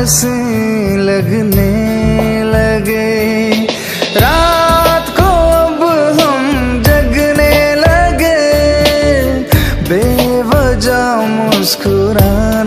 हँसी लगने लगे। रात को अब हम जगने लगे। बेवजह मुस्कुरा